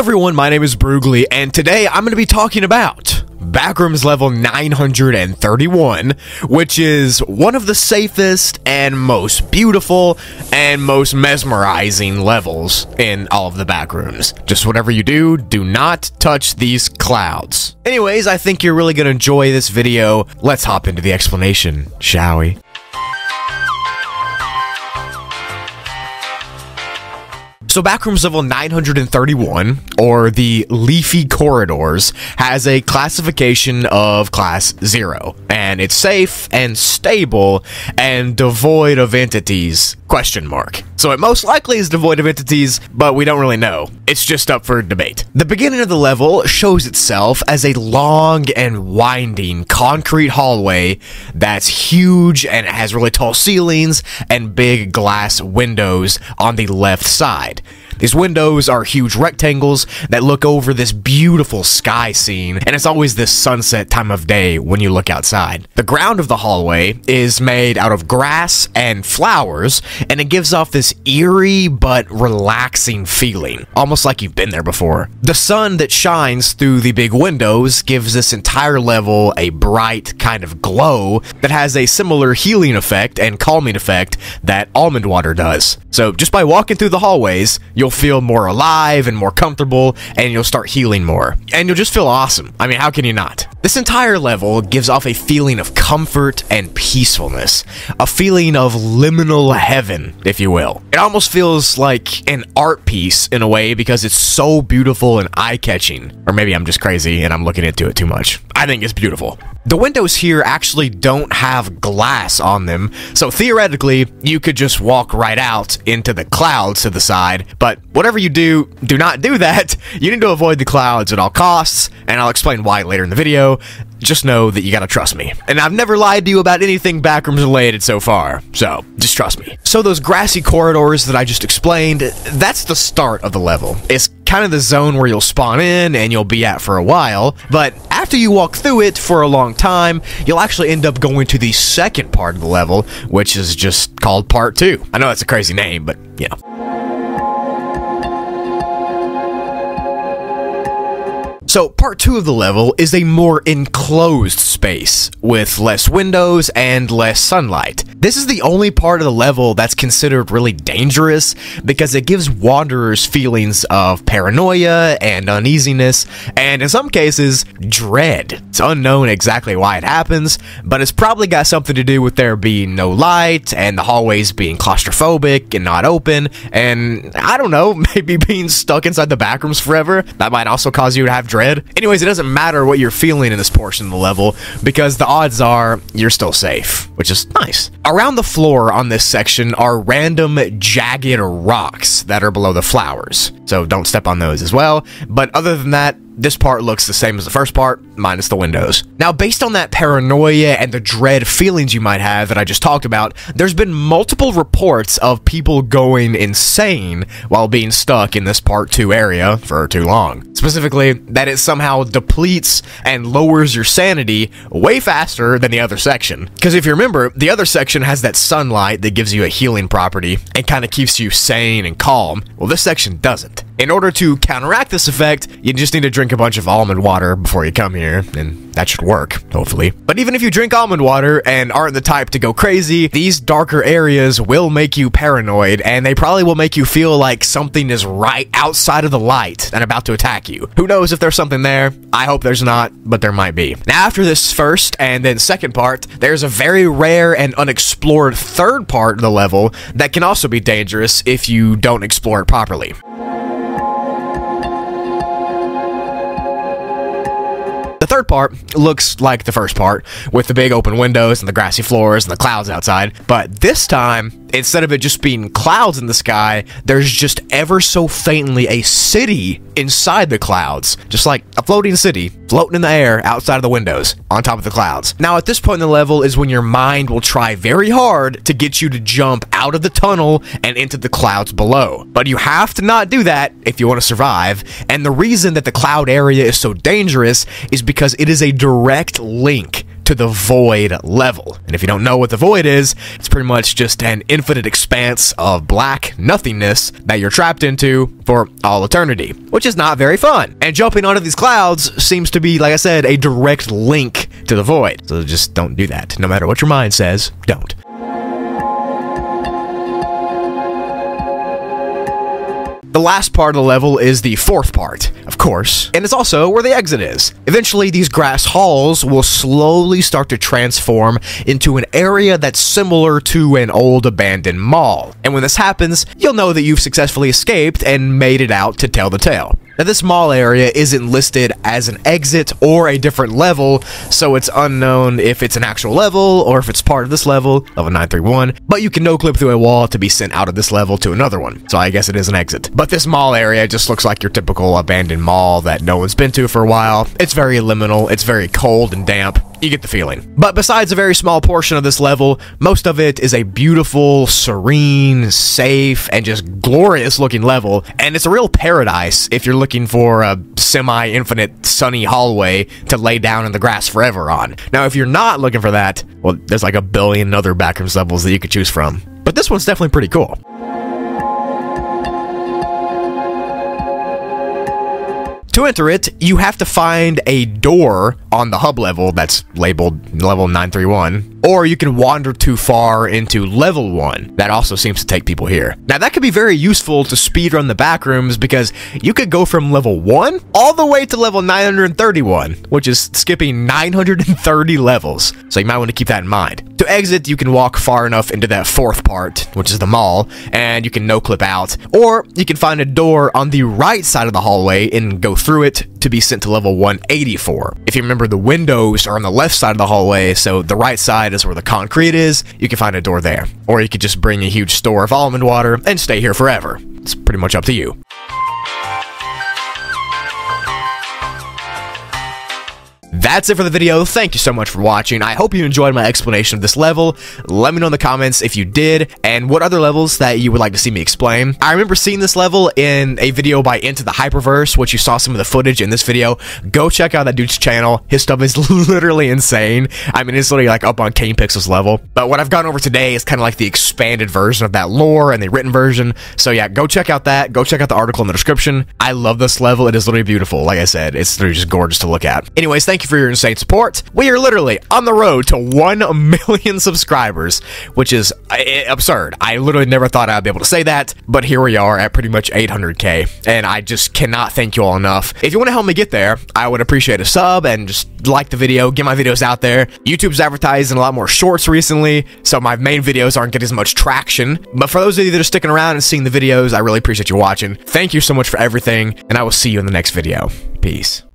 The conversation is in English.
everyone, my name is Broogli, and today I'm going to be talking about Backrooms level 931, which is one of the safest and most beautiful and most mesmerizing levels in all of the Backrooms. Just whatever you do, do not touch these clouds. Anyways, I think you're really going to enjoy this video. Let's hop into the explanation, shall we? So Backrooms level 931, or the Leafy Corridors, has a classification of Class 0, and it's safe and stable and devoid of entities, question mark. So it most likely is devoid of entities, but we don't really know. It's just up for debate. The beginning of the level shows itself as a long and winding concrete hallway that's huge and has really tall ceilings and big glass windows on the left side. These windows are huge rectangles that look over this beautiful sky scene, and it's always this sunset time of day when you look outside. The ground of the hallway is made out of grass and flowers, and it gives off this eerie but relaxing feeling, almost like you've been there before. The sun that shines through the big windows gives this entire level a bright kind of glow that has a similar healing effect and calming effect that almond water does. So just by walking through the hallways, you'll you'll feel more alive and more comfortable, and you'll start healing more. And you'll just feel awesome. I mean, how can you not? This entire level gives off a feeling of comfort and peacefulness, a feeling of liminal heaven, if you will. It almost feels like an art piece in a way because it's so beautiful and eye catching. Or maybe I'm just crazy and I'm looking into it too much. I think it's beautiful. The windows here actually don't have glass on them, so theoretically, you could just walk right out into the clouds to the side, but whatever you do, do not do that. You need to avoid the clouds at all costs, and I'll explain why later in the video. Just know that you gotta trust me. And I've never lied to you about anything backrooms related so far, so just trust me. So those grassy corridors that I just explained, that's the start of the level. It's kind of the zone where you'll spawn in and you'll be at for a while, but after you walk through it for a long time, you'll actually end up going to the second part of the level, which is just called Part 2. I know that's a crazy name, but you know. So, part two of the level is a more enclosed space with less windows and less sunlight. This is the only part of the level that's considered really dangerous because it gives wanderers feelings of paranoia and uneasiness, and in some cases, dread. It's unknown exactly why it happens, but it's probably got something to do with there being no light and the hallways being claustrophobic and not open, and I don't know, maybe being stuck inside the backrooms forever. That might also cause you to have dread dread. Anyways, it doesn't matter what you're feeling in this portion of the level because the odds are you're still safe, which is nice. Around the floor on this section are random jagged rocks that are below the flowers, so don't step on those as well. But other than that, this part looks the same as the first part, minus the windows. Now, based on that paranoia and the dread feelings you might have that I just talked about, there's been multiple reports of people going insane while being stuck in this part 2 area for too long. Specifically, that it somehow depletes and lowers your sanity way faster than the other section. Because if you remember, the other section has that sunlight that gives you a healing property and kind of keeps you sane and calm. Well, this section doesn't. In order to counteract this effect, you just need to drink a bunch of almond water before you come here, and that should work, hopefully. But even if you drink almond water and aren't the type to go crazy, these darker areas will make you paranoid, and they probably will make you feel like something is right outside of the light and about to attack you. Who knows if there's something there? I hope there's not, but there might be. Now, after this first and then second part, there's a very rare and unexplored third part of the level that can also be dangerous if you don't explore it properly. Third part looks like the first part, with the big open windows and the grassy floors and the clouds outside, but this time instead of it just being clouds in the sky, there's just ever so faintly a city inside the clouds. Just like a floating city floating in the air outside of the windows on top of the clouds. Now, at this point in the level is when your mind will try very hard to get you to jump out of the tunnel and into the clouds below. But you have to not do that if you want to survive. And the reason that the cloud area is so dangerous is because it is a direct link to the void level. And if you don't know what the void is, it's pretty much just an infinite expanse of black nothingness that you're trapped into for all eternity, which is not very fun. And jumping onto these clouds seems to be, like I said, a direct link to the void. So just don't do that. No matter what your mind says, don't. The last part of the level is the fourth part, of course, and it's also where the exit is. Eventually, these grass halls will slowly start to transform into an area that's similar to an old abandoned mall. And when this happens, you'll know that you've successfully escaped and made it out to tell the tale. Now, this mall area isn't listed as an exit or a different level, so it's unknown if it's an actual level or if it's part of this level, level 931, but you can no-clip through a wall to be sent out of this level to another one, so I guess it is an exit. But this mall area just looks like your typical abandoned mall that no one's been to for a while. It's very liminal, it's very cold and damp, you get the feeling. But besides a very small portion of this level, most of it is a beautiful, serene, safe, and just glorious looking level, and it's a real paradise if you're looking for a semi-infinite sunny hallway to lay down in the grass forever on. Now, if you're not looking for that, well, there's like a billion other backrooms levels that you could choose from. But this one's definitely pretty cool. To enter it, you have to find a door on the hub level that's labeled level 931, or you can wander too far into level 1. That also seems to take people here. Now that could be very useful to speedrun the backrooms because you could go from level 1 all the way to level 931, which is skipping 930 levels. So you might want to keep that in mind. To exit, you can walk far enough into that fourth part, which is the mall, and you can no-clip out, or you can find a door on the right side of the hallway and go through it to be sent to level 184. If you remember, the windows are on the left side of the hallway, so the right side is where the concrete is. You can find a door there. Or you could just bring a huge store of almond water and stay here forever. It's pretty much up to you. That's it for the video. Thank you so much for watching. I hope you enjoyed my explanation of this level. Let me know in the comments if you did, and what other levels that you would like to see me explain. I remember seeing this level in a video by Into the Hyperverse, which you saw some of the footage in this video. Go check out that dude's channel. His stuff is literally insane. I mean, it's literally like up on Kane Pixel's level. But what I've gone over today is kind of like the expanded version of that lore and the written version. So yeah, go check out that. Go check out the article in the description. I love this level. It is literally beautiful. Like I said, it's literally just gorgeous to look at. Anyways, thank you for your insane support. We are literally on the road to 1 million subscribers, which is uh, absurd. I literally never thought I'd be able to say that, but here we are at pretty much 800k, and I just cannot thank you all enough. If you want to help me get there, I would appreciate a sub and just like the video, get my videos out there. YouTube's advertising a lot more shorts recently, so my main videos aren't getting as much traction. But for those of you that are sticking around and seeing the videos, I really appreciate you watching. Thank you so much for everything, and I will see you in the next video. Peace.